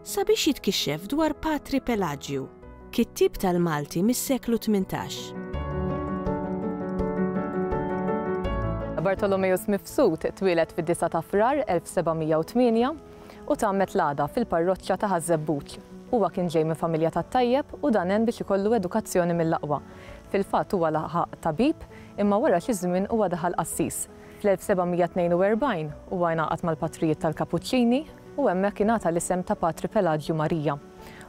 Sabiex jitkixxef dwar Patri Pelaġju, kittieb tal-Malti mis-seklu tmintax. Bartolomeus Mifsud twieled fid-disgħa ta' Frar 1708 u tgħammed l-għada fil-parroċċa ta' Ħaż-Żebbuġ. Huwa kien ġej minn familja tat-tajjeb u dan għen biex ikollu edukazzjoni mill-aqwa. Fil-fatt huwa laħaq tabib imma wara xi żmien huwa daħal qassis. Fl-1742 huwa jnaqad mal-patrijiet tal-Kapuċċini u hemmhekk ingħata l-isem ta' Patri Pelaġju Marija.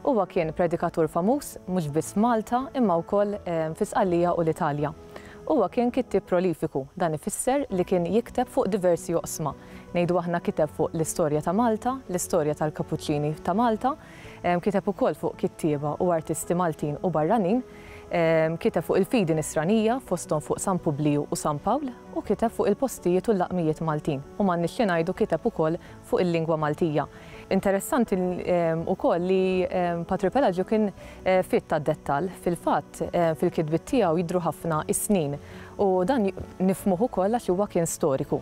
Huwa kien predikatur famuż mhux biss f'Malta imma wkoll fi Sqallija u l-Italja. Huwa kien kittieb prolifiku, dan ifisser li kien jikteb fuq diversi oqsma. Ngħidu aħna kiteb fuq l-istorja ta' Malta, l-istorja tal-Kapuċċini ta' Malta, Kiteb ukoll fuq kittieba u artisti Maltin u barranin, kiteb fuq il-fidi nisranija, fosthom fuq San Publiju u San Pawl, u kiteb fuq il-postijiet u l-laqmijiet Maltin, u m'għandniex xi ngħidu kiteb ukoll fuq il-lingwa Maltija. Interessanti ukoll li Patri Pelaġju kien fied tad-dettall. Fil-fatt, fil-kitbiet tiegħu jidhru ħafna is-snin. U dan nifhmuh ukoll għax huwa kien storiku.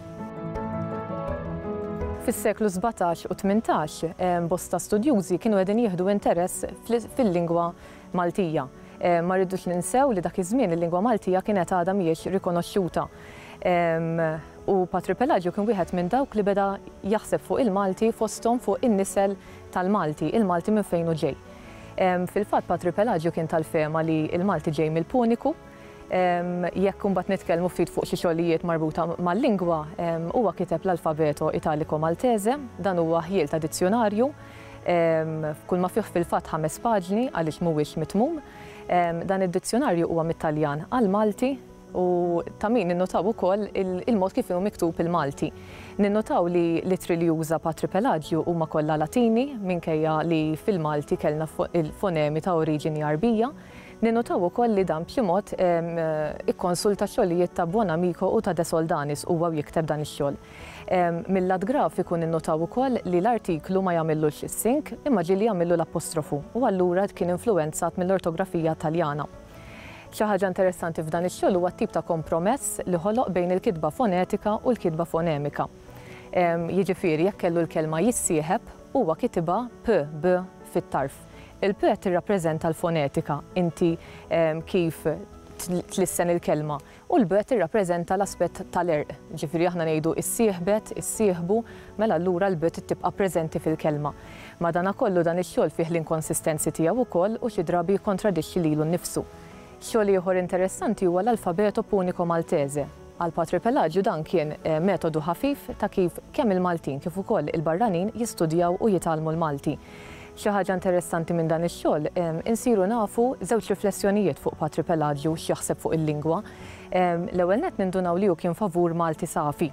Fis-seklu sbatax u tmintax, bosta studjużi kienu qegħdin jieħdu interess fil-lingwa Maltija. Ma rridux ninsew li dak iż-żmien il-lingwa Maltija kienet għadha mhijiex rikonoxxuta. U Patri Pelaġju kien wieħed minn dawk li beda jaħseb fuq il-Malti fosthom fuq in-nisel tal-Malti, il-Malti minn fejn hu ġej. Fil-fatt Patri Pelaġju kien tal-fehma li l-Malti ġej mill-Puniku, Jekk imbagħad nitkellmu ftit fuq xi xogħlijiet marbuta mal-lingwa, huwa kiteb l-Alfabeto Italico Maltese, dan huwa ħjiel ta' dizzjunarju, kulma fih fil-fatt ħames paġni għaliex mhuwiex mitmum. Dan id-dizzjunarju huwa mit-Taljan għall-Malti u ta' min ninnutaw ukoll il-mod kif hu miktub il-Malti. Ninnutaw li l-ittri li juża Patri Pelaġju huma kollha Latini minkejja li fil-Malti kellna fonemi ta' oriġini Għarbija. Ninnotaw ukoll li dan b'xi mod ikkonsulta x-xogħlijiet ta' Buonamico u ta' De Soldanis, huwa u jikteb dan ix-xogħol. Mil-lat grafiku ninnotaw ukoll li l-artiklu ma jagħmillux is-sink imma ġieli jagħmillu l-apostrofu u allura kien influwenzat mill-ortografija Taljana. Xi ħaġa interessanti f'dan ix-xogħol huwa t-tip ta' kompromess li ħoloq bejn il-kitba fonetika u l-kitba fonemika. Jiġifieri jekk kellu l-kelma jissieħeb, huwa kitibha p, b fit-tarf. Il-p qed tirrappreżenta l-fonetika, inti kif tlissen il-kelma, u l-b qed tirrappreżenta l-aspett tal-għerq, jiġifieri aħna ngħidu issieħbet, issieħbu, mela allura l-b trid tibqa' preżenti fil-kelma. Madanakollu dan ix-xogħol fih l-inkonsistenzi tiegħu wkoll u xi drabi jikkontradixxi lilu nnifsu. Xogħol ieħor interessanti huwa l-Alfabeto Punico Maltese. Għal Patri Pelaġju dan kien metodu ħafif ta' kif kemm il-Maltin kif ukoll il-barranin jistudjaw u jitgħallmu l-Malti. Xi ħaġa interessanti minn dan ix-xogħol, insiru nafu żewġ riflessjonijiet fuq Patri Pelaġju x'jaħseb fuq il-lingwa. L-ewwel nett nindunaw li hu kien favur Malti safi.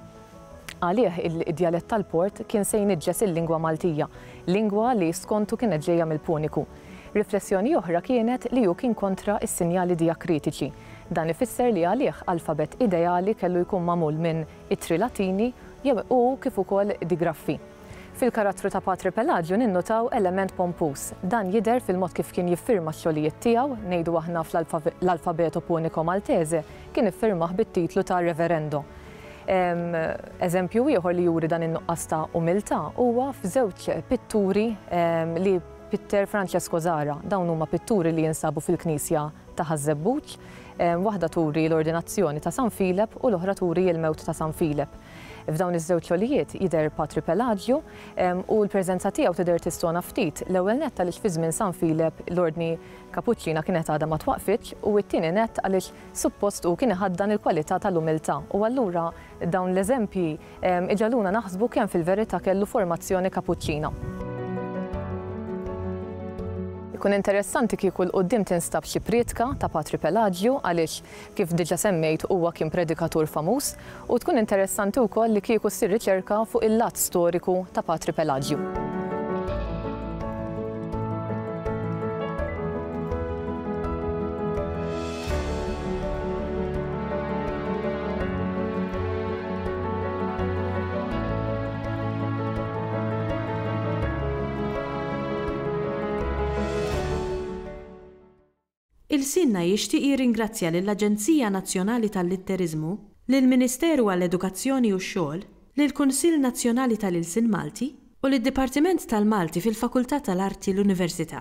Għalih id-djalett tal-port kien se jniġġes il-lingwa Maltija, lingwa li skontu kienet ġejja mill-Puniku. Riflessjoni oħra kienet li hu kien kontra s-sinjali dijakritiċi. Dan ifisser li għalih alfabett ideali kellu jkun magħmul minn ittri Latini jew u kif ukoll digraffi. Fil-karattru ta' Patri Pelagju ninnutaw element pompuż. Dan jidher fil-mod kif kien jiffirma x-xogħlijiet tiegħu, ngħidu aħna fl-Alfabeto Punico Maltese kien iffirmah bit-titlu ta' Reverendo. Eżempju ieħor li juri dan in-nuqqas ta' umiltà huwa f'żewġ pitturi li pitter Francesco Zara. Dawn huma pitturi li jinsabu fil-knisja ta' Ħaż-Żebbuġ, waħda turi l-ordinazzjoni ta' San Filep u l-oħra turi il-mewt ta' San Filep. F'dawn iż-żewġ xogħlijiet jidher Patri Pelagju u l-preżenza tiegħu tidher tistona ftit, l-ewwel nett għaliex fi żmien San Filep l-Ordni Kapuċċina kienet għadha ma twaqqfitx u t-tieni nett għaliex suppost hu kien iħaddan il-kwalità tal-umiltà u allura dawn l-eżempji Iġagħluna naħsbu kemm fil-verità kellu formazzjoni Kapuċċina. Ikun interessanti kieku 'l quddiem tinstab xi prietka ta' Patri Pelaġju għaliex, kif diġà semmejt, huwa kien predikatur famuż, u tkun interessanti wkoll li kieku ssir riċerka fuq il-lat storiku ta' Patri Pelaġju. Ilsienna jixtieq jirringrazzja lill-Aġenzija Nazzjonali tal-Litteriżmu, lill-Ministeru għall-Edukazzjoni u x-Xogħol, lill-Kunsill Nazzjonali tal-Ilsien Malti u lid-Dipartiment tal-Malti fil-Fakultà tal-Arti l-Università.